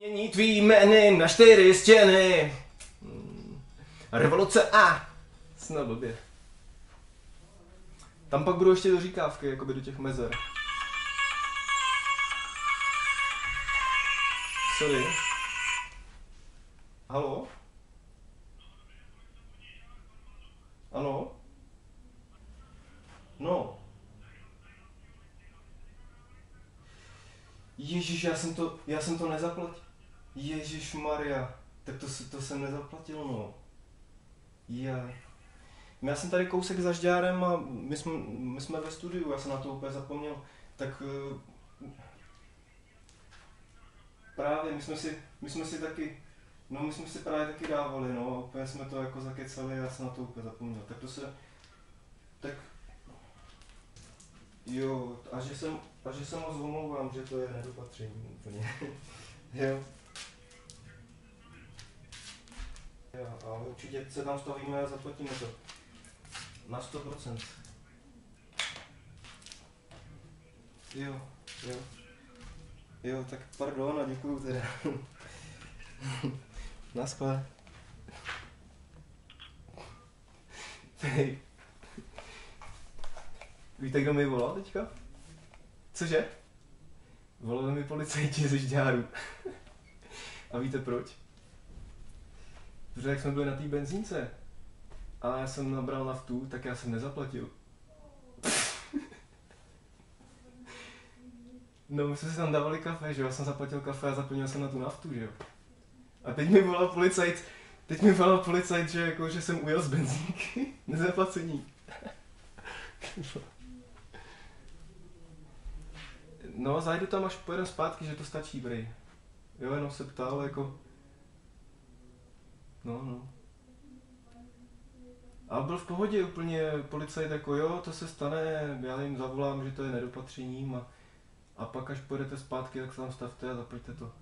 Mění tvý jmény na čtyři stěny. Revoluce A. Snad blbě. Tam pak budou ještě doříkávky, jakoby do těch mezer. Sorry. Halo? Ano? No. Ježíš, já jsem to, já jsem to nezaplatil. Ježíš Maria, tak to, to jsem nezaplatil, no. Já. Já jsem tady kousek za Žďárem a my jsme, my jsme ve studiu, já jsem na to úplně zapomněl. Tak eh, právě, my jsme si, my jsme si taky, no my jsme si právě taky dávali, no úplně jsme to jako zakecali, já jsem na to úplně zapomněl. Tak to se, tak Jo, a že jsem, a že se moc omlouvám, že to je nedopatření úplně. jo. Jo, ale určitě se tam stavíme a zaplatíme to. Na 100%. Jo, jo. Jo, tak pardon a děkuju teda. Naschle. Hej. Víte, kdo mi volal teďka? Cože? Volali mi policajti ze Žďáru. A víte proč? Protože jak jsme byli na té benzínce a já jsem nabral naftu, tak já jsem nezaplatil. No, my jsme si tam dávali kafe, že jo, já jsem zaplatil kafe a zaplnil jsem na tu naftu, že jo. A teď mi volal policajt, teď mi volal policajt, že jako, že jsem ujel z benzínky, nezaplacení. No, zajdu tam, až pojedem zpátky, že to stačí, brej. Jo, jenom se ptal, jako... No, no. A byl v pohodě úplně, policajt jako jo, to se stane, já jim zavolám, že to je nedopatřením a, a pak až pojedete zpátky, tak se tam stavte a zaplaťte to.